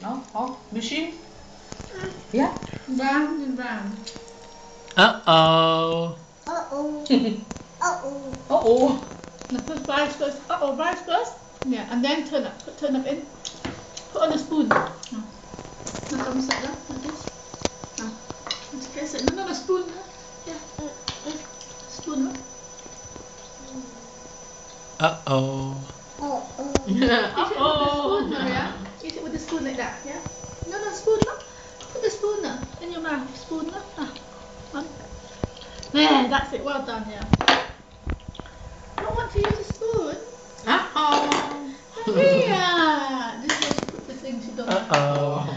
No? Oh, machine? Yeah? Round and round. Uh-oh. Uh-oh. Uh-oh. Uh-oh. Now put rice first. Uh oh, rice first. Yeah, and then turn up. Put turn up in. Put on a spoon. No. Now come set down like this. Now. Okay, set. No, no, no, spoon. no. Yeah. Spoon. No. Uh-oh. Uh-oh. Eat it with the spoon now, yeah? Eat it with the spoon like that, yeah? No, no, spoon, no. Put the spoon now. In your mouth. Spoon, no. Ah. One. There, that's it. Well done, yeah. Don't want to use a spoon. Uh-oh. Maria! This is where she put the things she don't. Uh-oh.